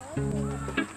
Música